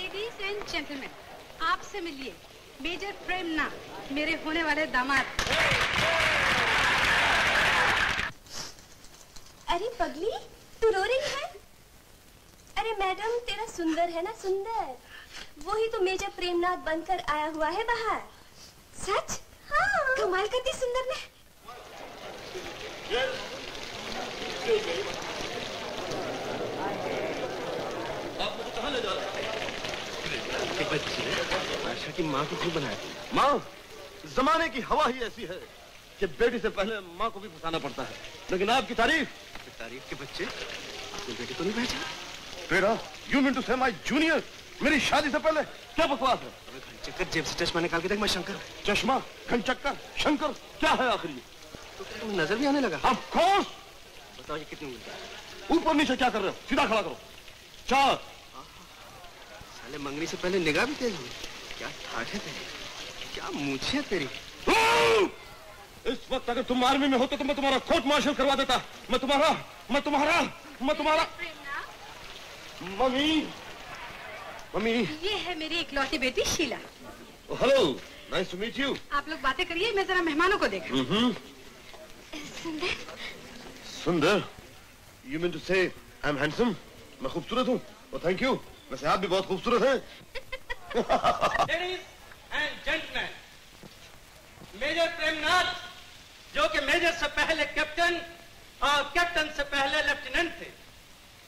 Ladies and gentleman आपसे मिलिए major Premnath मेरे होने वाले दामाद। अरे पगली, तू रो रही है? अरे मैडम, तेरा सुंदर है ना सुंदर? वो ही तो मेजर प्रेमनाथ बनकर आया हुआ है बाहर। सच? हाँ। कमाल करती सुंदर ने आप मुझे कहाँ ले जा रहे के बच्चे आशा की माँ को क्यों बनाया? माँ जमाने की हवा ही ऐसी है कि बेटी से पहले माँ को भी फंसाना पड़ता है। लेकिन आपकी तारीफ़। तारीफ़ के बच्चे आपने बेटी को नहीं भेजा तेरा you mean to say my junior मेरी शादी से पहले क्या बकवास है? चक्कर जेब से चश्मा निकाल के देख मैं शंकर चश्मा घनचक्कर शंकर क्या है आखिर ये? तो नज़र भी आने लगा? ऑफ़ कोर्स बताओ ये कितनी मिलता है? ऊपर नीचे क्या कर रहे हो? सीधा खड़ा करो। चार साले मंगनी से पहले निगाह भी तेज हुई। क्या ठाठ है तेरी? क्या मूछे है तेरी? इस वक्त अगर तुम आर्मी में होते तो मैं तुम्हारा कोर्ट मार्शल करवा देता। मैं तुम्हारा मैं तुम्हारा मैं तुम्हारा। मम्मी! मम्मी! ये है मेरी इकलौती बेटी Sheela. Hello nice to meet you आप लोग बातें करिए मैं जरा मेहमानों को देखा। सुंदर। सुंदर? यू मीन टू से आई एम हैंडसम मैं खूबसूरत हूँ? थैंक यू वैसे आप भी बहुत खूबसूरत हैं। लेडीज़ एंड मेजर प्रेमनाथ, जो कि मेजर से पहले कैप्टन और कैप्टन से पहले लेफ्टिनेंट थे,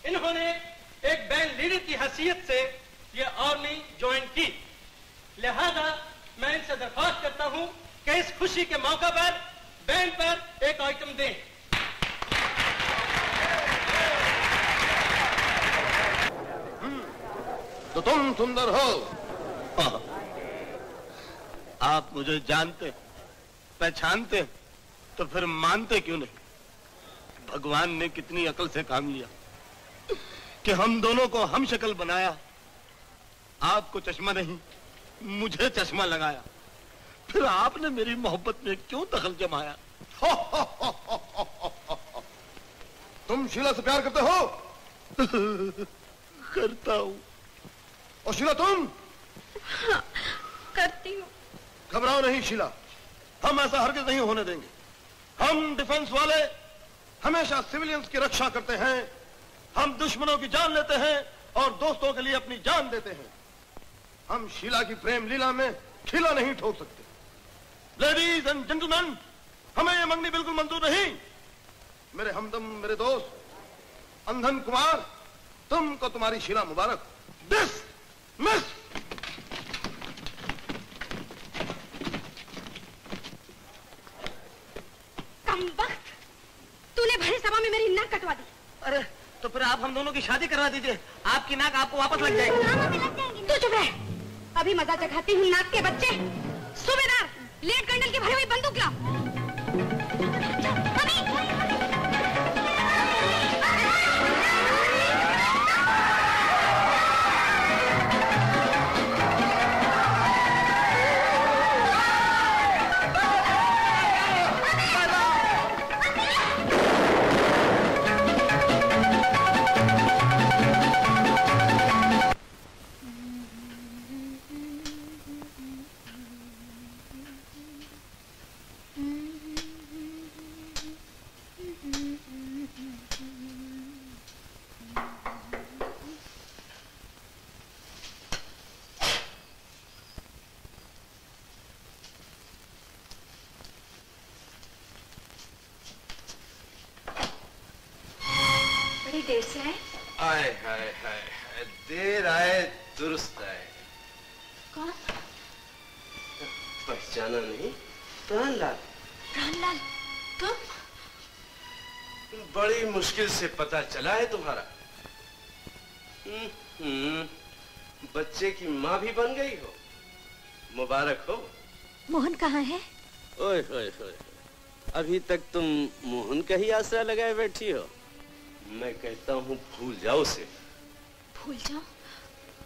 इन्होंने एक बैंड लीडर की हैसियत से ये आर्मी ज्वाइन की। लिहाजा मैं इनसे दरख्वास्त करता हूँ कि इस खुशी के मौका पर बैंड पर एक आइटम दें। तो तुम सुंदर हो। आप मुझे जानते पहचानते तो फिर मानते क्यों नहीं? भगवान ने कितनी अकल से काम लिया कि हम दोनों को हम शक्ल बनाया। आपको चश्मा नहीं मुझे चश्मा लगाया। फिर आपने मेरी मोहब्बत में क्यों दखल जमाया? तुम शीला से प्यार करते हो? करता हूँ। और शीला तुम? हाँ, करती हूँ। घबराओ नहीं शीला। हम ऐसा हरगिज नहीं होने देंगे। हम डिफेंस वाले हमेशा सिविलियंस की रक्षा करते हैं। हम दुश्मनों की जान लेते हैं और दोस्तों के लिए अपनी जान देते हैं। हम शीला की प्रेम लीला में खिला नहीं ठोक सकते। लेडीज़ एंड जेंटलमैन हमें ये मंगनी बिल्कुल मंजूर नहीं। मेरे हमदम मेरे दोस्त अंधन कुमार तुमको तुम्हारी शीला मुबारक। दिस मिस कम वक्त। तूने भरी सभा में मेरी नाक कटवा दी। अरे तो फिर आप हम दोनों की शादी करवा दीजिए। आपकी नाक आपको वापस लग जाएगी। तू चुप रह। अभी मज़ा चखाती हूँ नाक के बच्चे। सूबेदार लेट कर्नल की भरी हुई बंदूक लाओ। बड़ी देर से आए? आए हाय हाय हाय। देर आए दुरुस्त आए। कौन? पहचाना नहीं। प्राणलाल। रामलाल तुम? बड़ी मुश्किल से पता चला है तुम्हारा। हम्म, हम्म, बच्चे की माँ भी बन गई हो। मुबारक हो। मोहन कहाँ है? ओए होए होए अभी तक तुम मोहन का ही आसरा लगाए बैठी हो। मैं कहता हूँ भूल जाओ उसे। भूल जाओ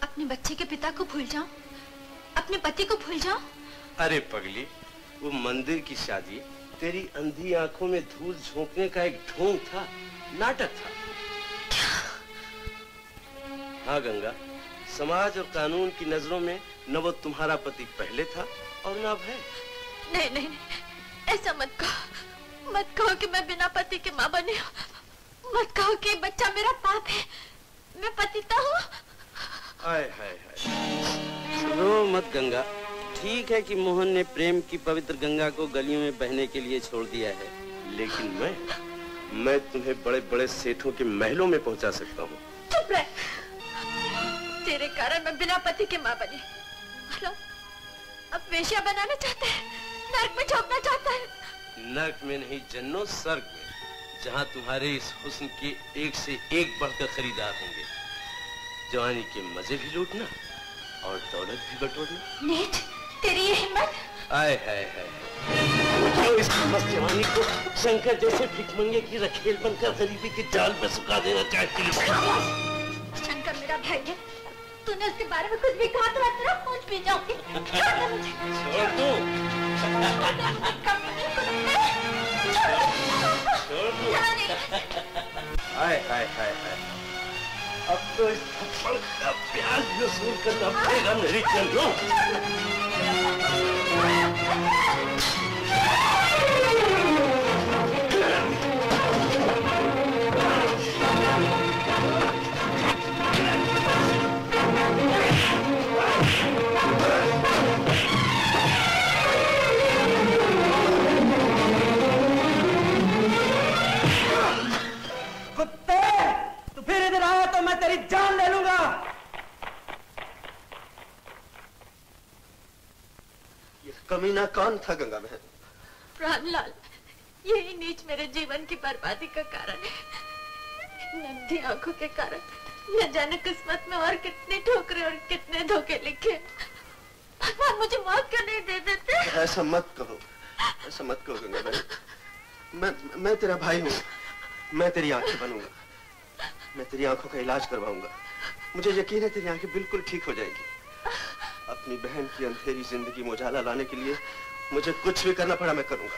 अपने बच्चे के पिता को भूल जाओ अपने पति को भूल जाओ अरे पगली वो मंदिर की शादी तेरी अंधी आँखों में धूल झोंकने का एक ढोंग था नाटक था। हाँ गंगा समाज और कानून की नज़रों में न वो तुम्हारा पति पहले था और न अब है। नहीं नहीं नहीं ऐसा मत कहो। मत कहो कि मैं बिना पति के माँ बनी हूँ। मत कहो कि बच्चा मेरा पाप है। मैं पतिता हूँ। हाय हाय हाय रो मत गंगा। ठीक है कि मोहन ने प्रेम की पवित्र गंगा को गलियों में बहने के लिए छोड़ दिया है। लेकिन मैं मैं तुम्हें बड़े बड़े सेठों के महलों में पहुँचा सकता हूँ। चुप रह। तेरे कारण मैं बिना पति के माँ बनी। अब वेश्या बनाना चाहता है। नर्क में झोंकना चाहता है। नर्क में नहीं जन्नो स्वर्ग में। जहाँ तुम्हारे इस हुस्न के एक से एक बढ़कर खरीदार होंगे। जवानी के मज़े भी लूटना और दौलत भी बटोरना। नीच तेरी ये हिम्मत? आय हाय हाय इस मस्त जवानी को शंकर जैसे भिकमंगे की रखेल बनकर गरीबी के जाल में सुखा देना चाहती है। शंकर मेरा भाई है। तूने उसके बारे में कुछ भी कहा तो मैं तेरा पूछ भी जाऊँगी। छोड़ दे मुझे। छोड़ दो। हाय हाय हाय हाय। अब तो इस थप्पड़ का प्याज वसूल करना पड़ेगा मेरी चंद्रों कमीना कौन था गंगा बहन रामलाल यही नीच मेरे जीवन की बर्बादी का कारण है। नंदी आँखों के कारण न जाने किस्मत में और कितने ठोकरे और कितने धोखे लिखे भगवान मुझे मौत क्यों नहीं दे देते? ऐसा मत कहो ऐसा मत कहो गंगा बहन मैं मैं तेरा भाई हूँ मैं तेरी आँखें बनूँगा। मैं तेरी आँखों का इलाज करवाऊँगा। मुझे यकीन है तेरी आँखें बिल्कुल ठीक हो जाएँगी। अपनी बहन की अंधेरी ज़िंदगी में उजाला लाने के लिए मुझे कुछ भी करना पड़ा, मैं करूँगा।